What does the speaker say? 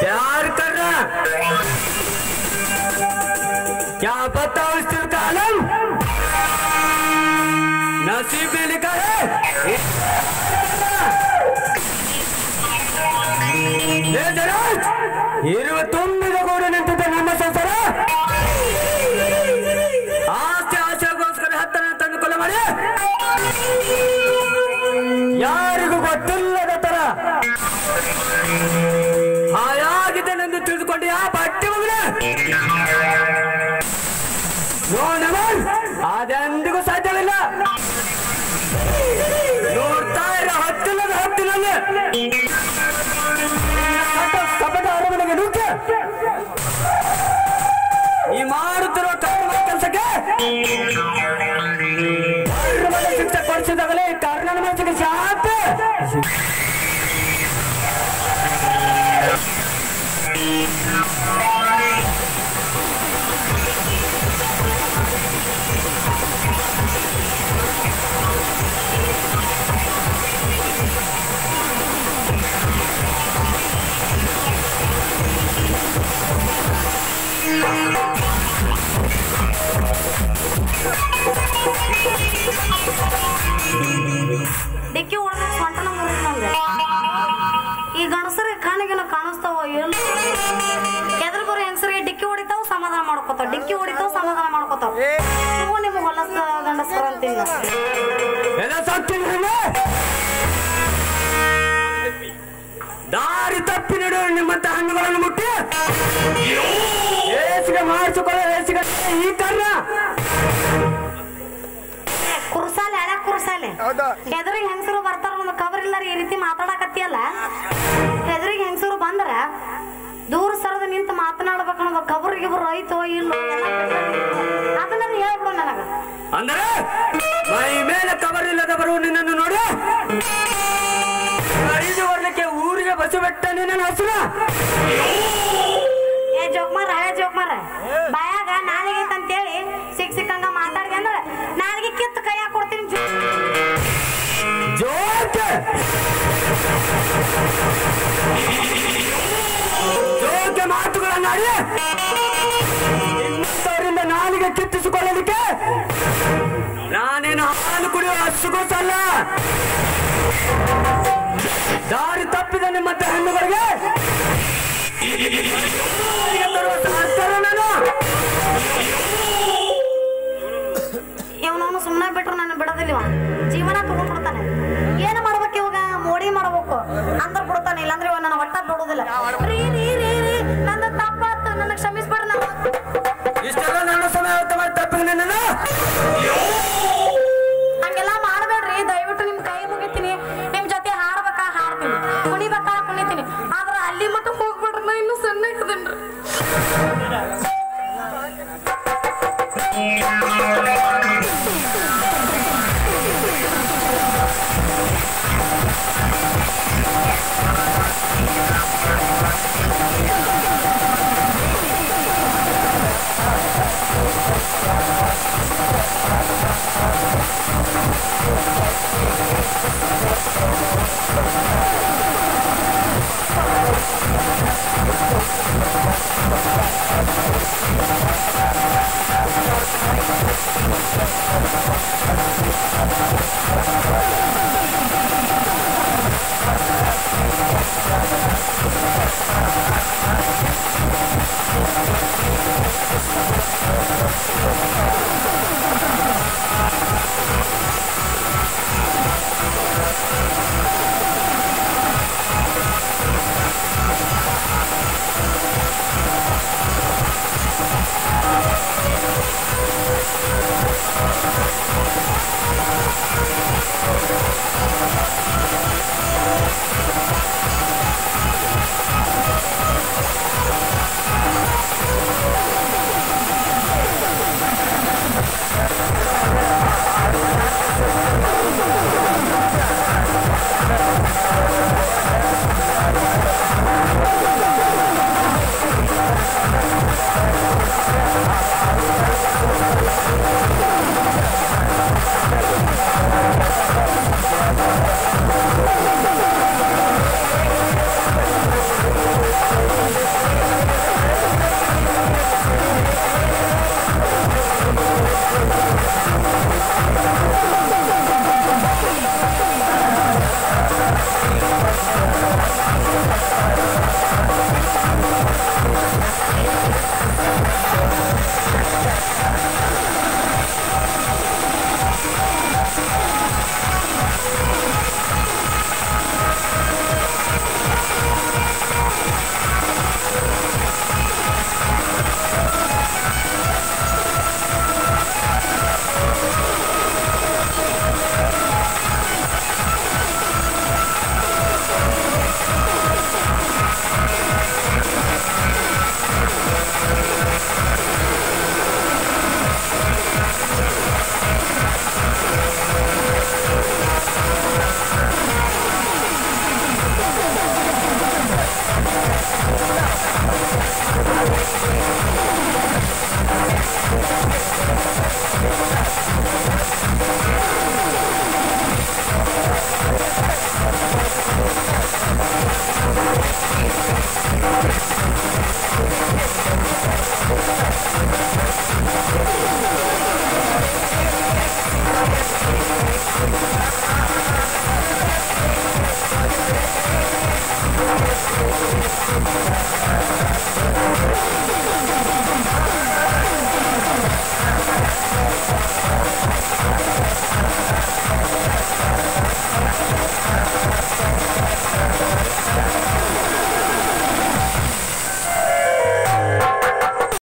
प्यार करना क्या पता उस कालम नसीब में लिखा है। ये जरा हीरो तो ಗೊತ್ತಿಲ್ಲದ ತರ. ಹಾಯಾಗಿದ್ದೇನೆಂದು ತಿಳಿದುಕೊಂಡು ಆ ನೋಡವನ್ ಅದೆಂದಿಗೂ ಸಾಧ್ಯವಿಲ್ಲ. ನೋಡ್ತಾ ಇರ ಹತ್ತಿಲ್ಲದ ಹತ್ತಿನಲ್ಲಿ. ಕಪಟ- ಈ ಮಾಡುತ್ತಿರುವ ಕರ್ಮ ಕೆಲಸಕ್ಕೆ. കുറച്ച് തകളെ കർണൻ ಡಿಕ್ಕಿ ಹೊಡೆದ ಸೊಂಟನ ಮುರಿದ್ ನಂಗೆ ಈ ಗಣಸರಿಗೆ ಕಾಣಿಗೆನ ಕಾಣಿಸ್ತಾವ ಏನು? ಎದ್ರ ಬರೋ ಹೆಂಗಸರಿಗೆ ಡಿಕ್ಕಿ ಹೊಡಿತಾವ ಸಮಾಧಾನ ಮಾಡ್ಕೋತಾವ. ಡಿಕ್ಕಿ ಹೊಡಿತಾವ ಸಮಾಧಾನ ಮಾಡ್ಕೋತಾವ. ನೀವು ನಿಮ್ಗೆ ಹೊಲಸ. ಎಲ್ಲ ಸತ್ತಿಲ್ಲ ದಾರಿ ತಪ್ಪಿ ನಡು ನಿಮ್ಮಂತ ಹಣ್ಣುಗಳನ್ನು ಮುಟ್ಟಿ? ಮಾಡಿಸಿಕೊಳ್ಳೋ ಈ ಕರ್ಣ ಎದುರಿಗೆ ಹೆಂಗಸರು ಬರ್ತಾರ ಒಂದು ಕವರ್ ಇಲ್ಲಾರ ಈ ರೀತಿ ಮಾತಾಡಕತ್ತಿಯಲ್ಲ? ಹೆದರಿಗೆ ಹೆಂಗಸರು ಬಂದ್ರ ದೂರ ಸರದ ನಿಂತು ಮಾತನಾಡ್ಬೇಕು ಅನ್ನೋದು ಕಬರ್ ಗಿಬರ್ ಐತೋ ಇಲ್ಲೋ ಅದನ್ನ ಹೇಳ್ಬಿಡು ನನಗ. ಅಂದ್ರೆ ಮೈ ಮೇಲೆ ಇಲ್ಲದವರು ನಿನ್ನನ್ನು ನೋಡಿ. ಐದು ವರ್ಷಕ್ಕೆ ಊರಿಗೆ ಬಸು ಬೆಟ್ಟ ನಿನ್ನ ಹಸಿರ. ಜೋಕೆ ಮಾತುಗಳನ್ನಾಡಿ ಇನ್ನೊಂದವರಿಂದ ನಾಲಿಗೆ ಕಿತ್ತಿಸಿಕೊಳ್ಳಲಿಕ್ಕೆ ನಾನೇನು ಹಾಲು ಕುಡಿಯುವ ಹಸುಗೋಸಲ್ಲ ಆಗಲ್ಲ